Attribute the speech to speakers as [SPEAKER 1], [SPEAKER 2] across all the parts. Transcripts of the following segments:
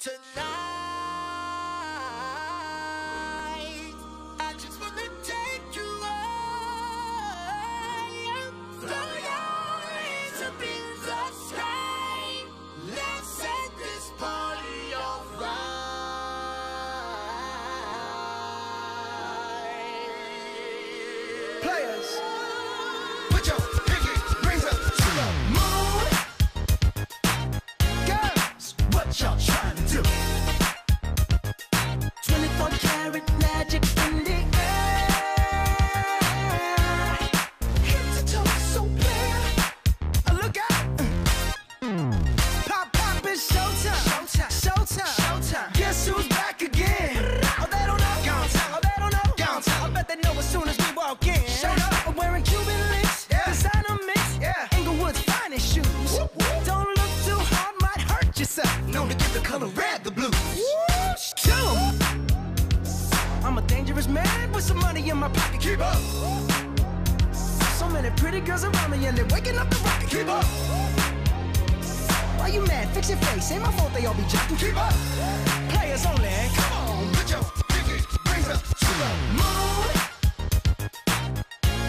[SPEAKER 1] Tonight, I just wanna take you. Throw your up in the sky. Let's set this party.
[SPEAKER 2] Players,
[SPEAKER 1] known to give the color red the blues.
[SPEAKER 2] Whoosh, kill. I'm a dangerous man with some money in my pocket. Keep up. So many pretty girls around me and they're waking up the rocket. Keep up. Why you mad? Fix your face. Ain't my fault they all be jocking. Keep up. Players only. Come on,
[SPEAKER 1] put your pinky rings up to the
[SPEAKER 2] moon.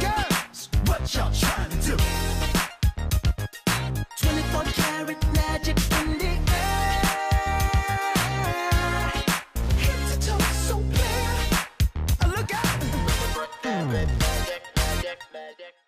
[SPEAKER 2] Girls,
[SPEAKER 1] what y'all trying to do?
[SPEAKER 2] magic,
[SPEAKER 1] magic.